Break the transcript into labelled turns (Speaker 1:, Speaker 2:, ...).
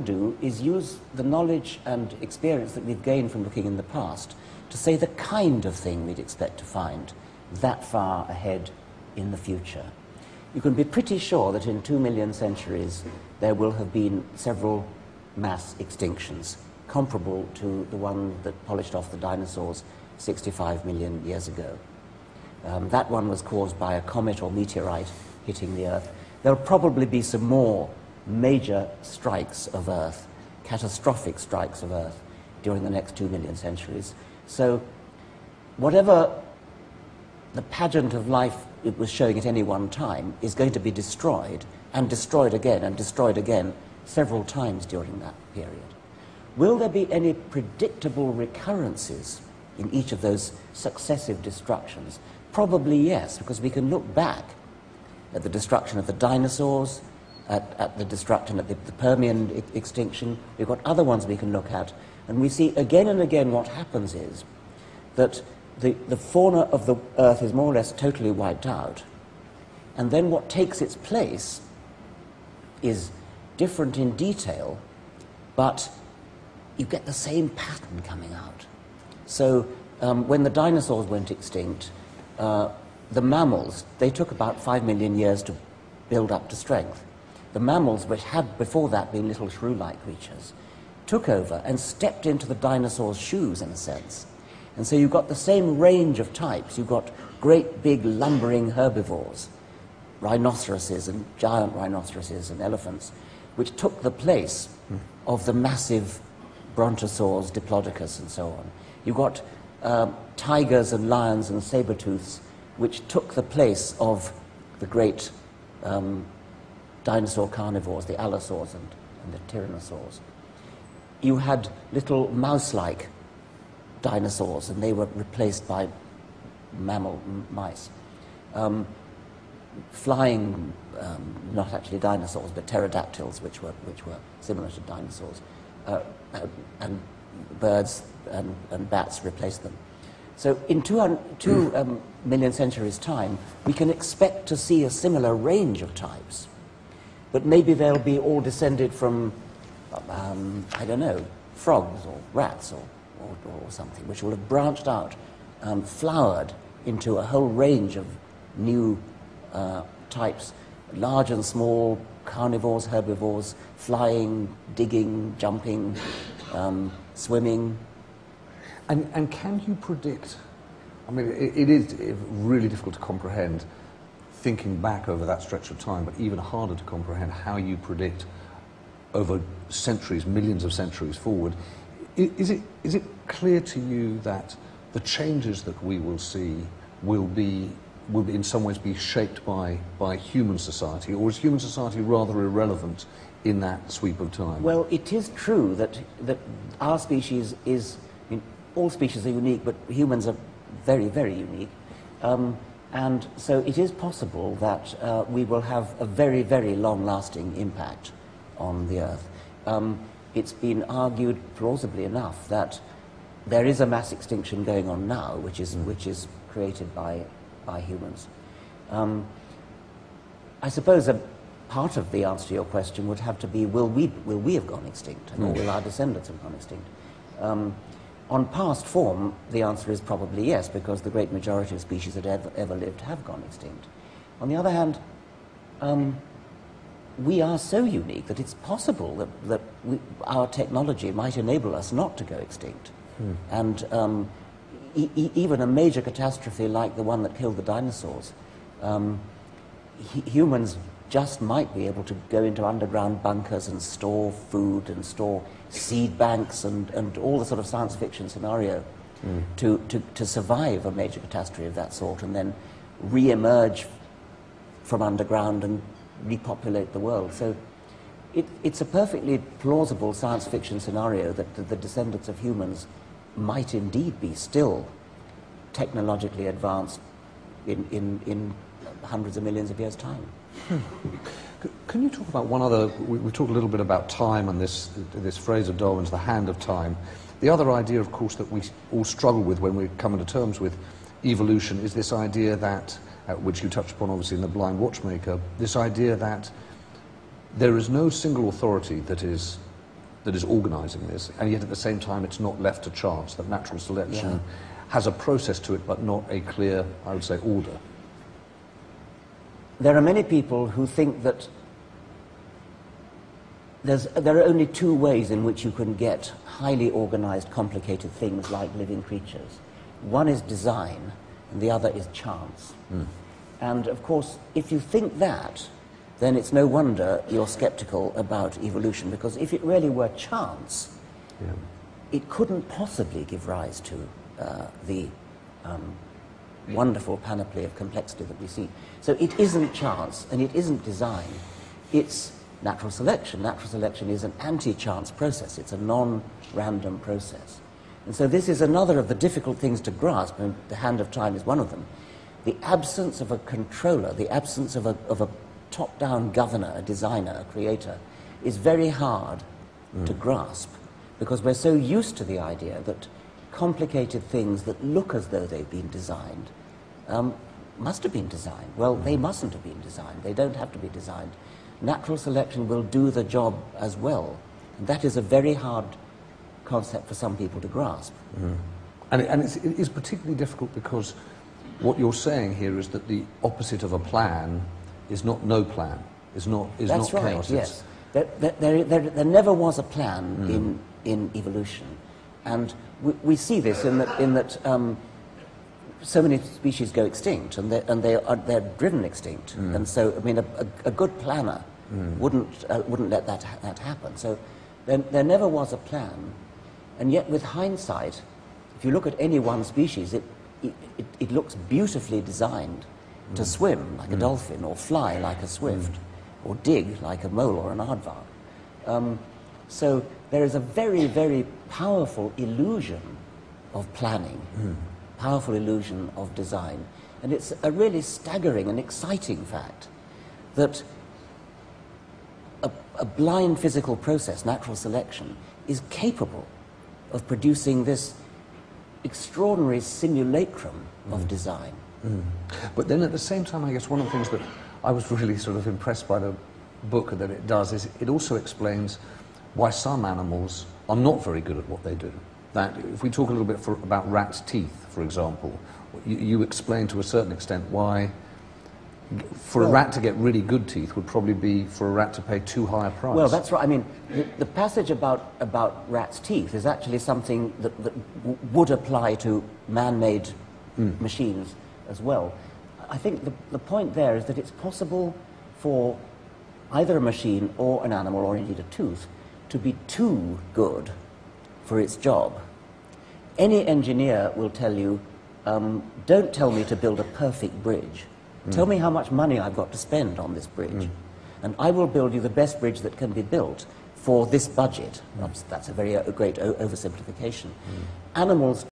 Speaker 1: do is use the knowledge and experience that we've gained from looking in the past to say the kind of thing we'd expect to find that far ahead in the future. You can be pretty sure that in two million centuries there will have been several mass extinctions comparable to the one that polished off the dinosaurs 65 million years ago. Um, that one was caused by a comet or meteorite hitting the Earth. There'll probably be some more major strikes of Earth, catastrophic strikes of Earth, during the next two million centuries. So, whatever the pageant of life it was showing at any one time is going to be destroyed and destroyed again and destroyed again several times during that period. Will there be any predictable recurrences in each of those successive destructions? Probably yes, because we can look back at the destruction of the dinosaurs, at, at the destruction of the, the Permian e extinction. We've got other ones we can look at. And we see again and again what happens is that the, the fauna of the Earth is more or less totally wiped out. And then what takes its place is different in detail, but you get the same pattern coming out. So um, when the dinosaurs went extinct, uh, the mammals, they took about five million years to build up to strength. The mammals, which had before that been little shrew-like creatures, took over and stepped into the dinosaurs' shoes, in a sense. And so you've got the same range of types. You've got great big lumbering herbivores, rhinoceroses and giant rhinoceroses and elephants, which took the place of the massive brontosaurs, diplodocus, and so on. You've got uh, tigers and lions and saber-tooths, which took the place of the great um, dinosaur carnivores, the allosaurs and, and the tyrannosaurs. You had little mouse-like dinosaurs, and they were replaced by mammal mice. Um, flying, um, not actually dinosaurs, but pterodactyls, which were, which were similar to dinosaurs, uh, uh, and birds and, and, bats replaced them. So in two, two um, million centuries' time, we can expect to see a similar range of types. But maybe they'll be all descended from, um, I don't know, frogs or rats or or, or something, which will have branched out, um, flowered into a whole range of new uh, types, large and small, carnivores, herbivores, flying, digging, jumping, um, swimming.
Speaker 2: And, and can you predict? I mean, it, it is really difficult to comprehend thinking back over that stretch of time, but even harder to comprehend how you predict over centuries, millions of centuries forward, is it, is it clear to you that the changes that we will see will be will in some ways be shaped by, by human society, or is human society rather irrelevant in that sweep of time?
Speaker 1: Well, it is true that, that our species is, I mean, all species are unique, but humans are very, very unique. Um, and so it is possible that uh, we will have a very, very long-lasting impact on the Earth. Um, it's been argued plausibly enough that there is a mass extinction going on now, which is, which is created by, by humans. Um, I suppose a part of the answer to your question would have to be, will we, will we have gone extinct, or will our descendants have gone extinct? Um, on past form, the answer is probably yes, because the great majority of species that ever, ever lived have gone extinct. On the other hand, um, we are so unique that it's possible that, that we, our technology might enable us not to go extinct. Hmm. And um, e e even a major catastrophe like the one that killed the dinosaurs, um, humans just might be able to go into underground bunkers and store food and store seed banks and, and all the sort of science fiction scenario mm. to, to, to survive a major catastrophe of that sort and then re-emerge from underground and repopulate the world. So it, it's a perfectly plausible science fiction scenario that the, the descendants of humans might indeed be still technologically advanced in, in, in hundreds of millions of years' time. Hmm.
Speaker 2: Can you talk about one other? We, we talked a little bit about time and this, this phrase of Darwin's, the hand of time. The other idea, of course, that we all struggle with when we're coming to terms with evolution is this idea that uh, which you touched upon obviously in The Blind Watchmaker, this idea that there is no single authority that is that is organising this, and yet at the same time it's not left to chance, that natural selection
Speaker 1: Yeah.
Speaker 2: has a process to it but not a clear, I would say, order.
Speaker 1: There are many people who think that there's, there are only two ways in which you can get highly organized, complicated things like living creatures. One is design, and the other is chance. And of course, if you think that, then it's no wonder you're skeptical about evolution, because if it really were chance,
Speaker 2: Yeah.
Speaker 1: it couldn't possibly give rise to uh, the um, wonderful panoply of complexity that we see. So it isn't chance and it isn't design. It's natural selection. Natural selection is an anti-chance process. It's a non-random process. And so this is another of the difficult things to grasp, and the hand of time is one of them. The absence of a controller, the absence of a, of a top-down governor, a designer, a creator, is very hard to mm. grasp because we're so used to the idea that complicated things that look as though they've been designed um, must have been designed. Well, they mustn't have been designed. They don't have to be designed. Natural selection will do the job as well. And that is a very hard concept for some people to grasp.
Speaker 2: And, and it's, it is particularly difficult because what you're saying here is that the opposite of a plan is not no plan, is not, is
Speaker 1: That's
Speaker 2: not
Speaker 1: right,
Speaker 2: chaos.
Speaker 1: yes. There, there, there, there, there never was a plan
Speaker 2: Mm.
Speaker 1: in, in evolution. And we, we see this in that, in that um, so many species go extinct and, they, and they are, they're driven extinct.
Speaker 2: Mm.
Speaker 1: And so, I mean, a, a, a good planner wouldn't, uh, wouldn't let that, ha- that happen. So there, there never was a plan. And yet, with hindsight, if you look at any one species, it, it, it, it looks beautifully designed to swim like a dolphin, or fly like a swift, or dig like a mole or an aardvark. Um, so there is a very, very powerful illusion of planning, hmm. powerful illusion of design. And it's a really staggering and exciting fact that a, a blind physical process, natural selection, is capable of producing this extraordinary simulacrum of hmm. design. Hmm.
Speaker 2: But then at the same time, I guess one of the things that I was really sort of impressed by the book that it does is it also explains why some animals are not very good at what they do. That if we talk a little bit for, about rats' teeth, for example, you, you explain to a certain extent why for a rat to get really good teeth would probably be for a rat to pay too high a price.
Speaker 1: Well, that's right. I mean, the, the passage about, about rats' teeth is actually something that, that w- would apply to man-made hmm. machines as well. I think the, the point there is that it's possible for either a machine or an animal, or indeed a tooth, to be too good for its job. Any engineer will tell you, um, don't tell me to build a perfect bridge. Tell me how much money I've got to spend on this bridge. And I will build you the best bridge that can be built for this budget. That's- That's a very uh, great o- oversimplification. Animals